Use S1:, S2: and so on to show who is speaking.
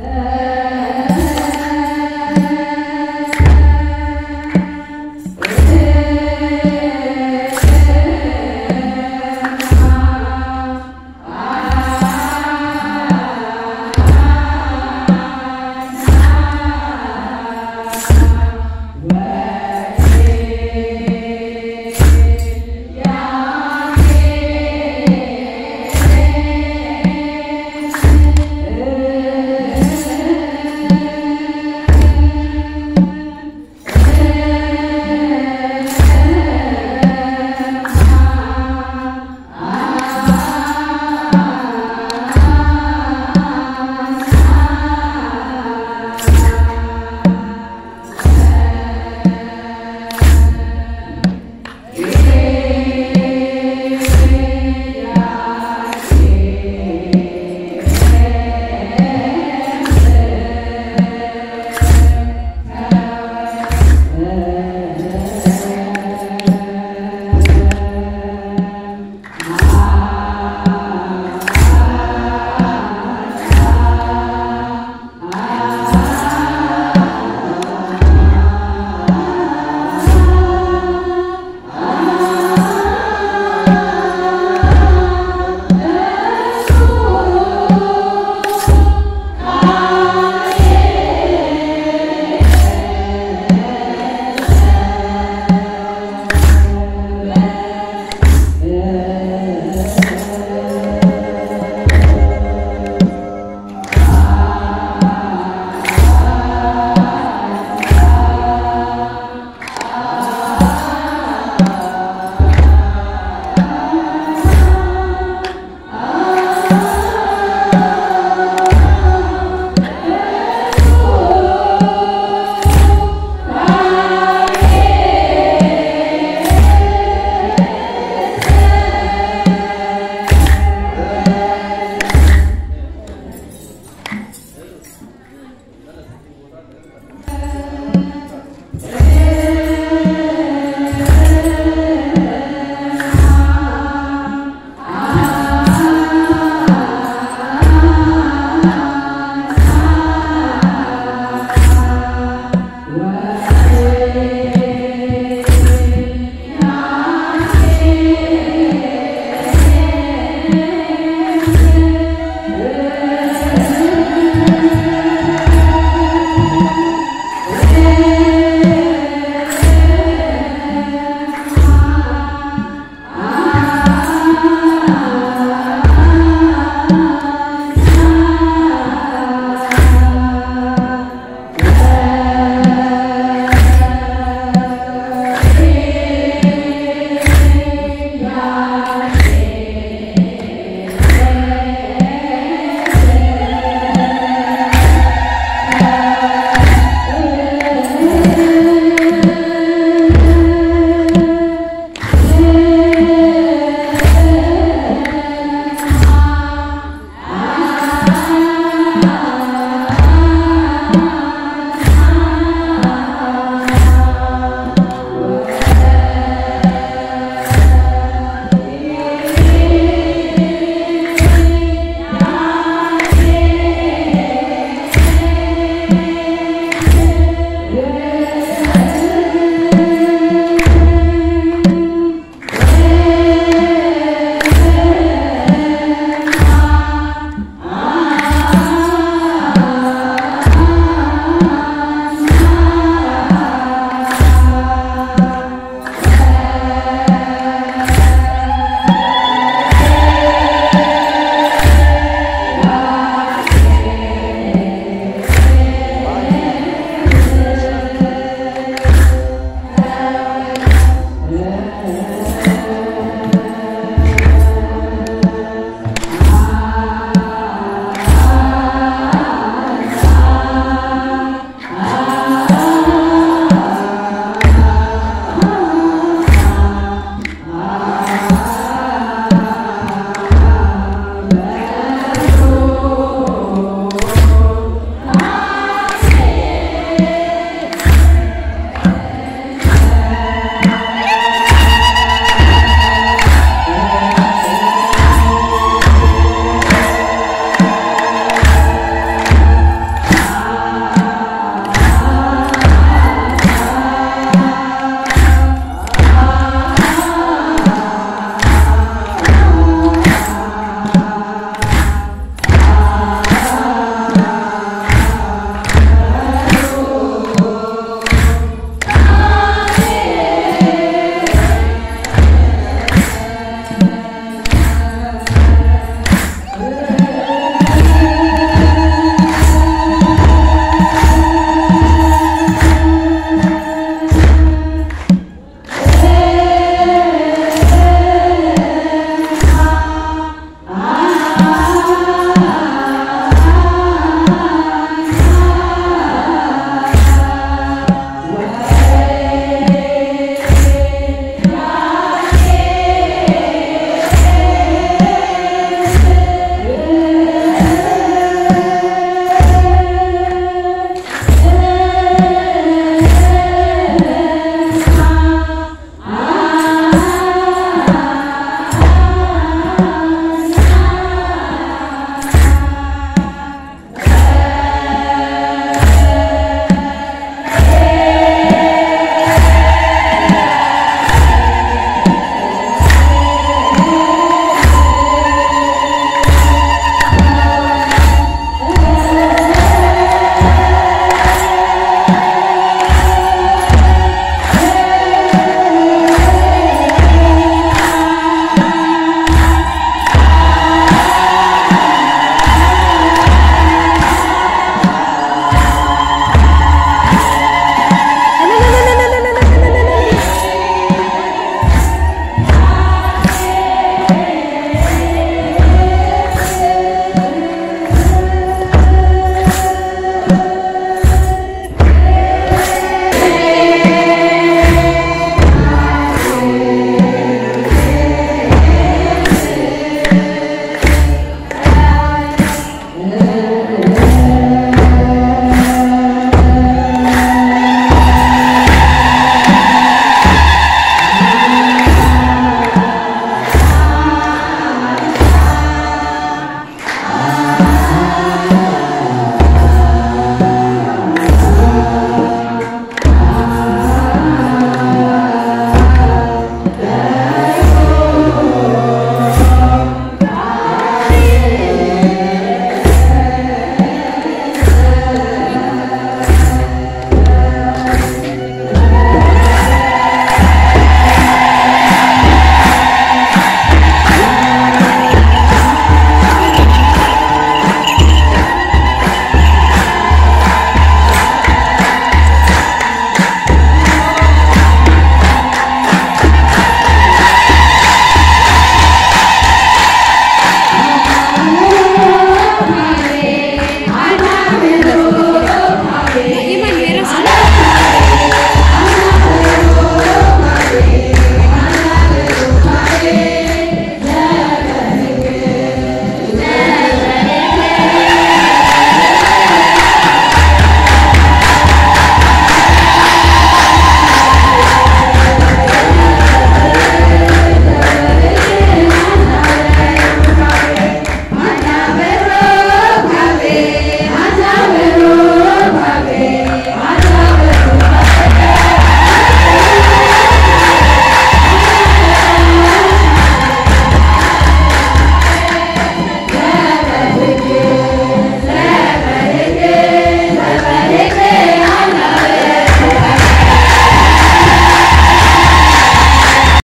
S1: Uh,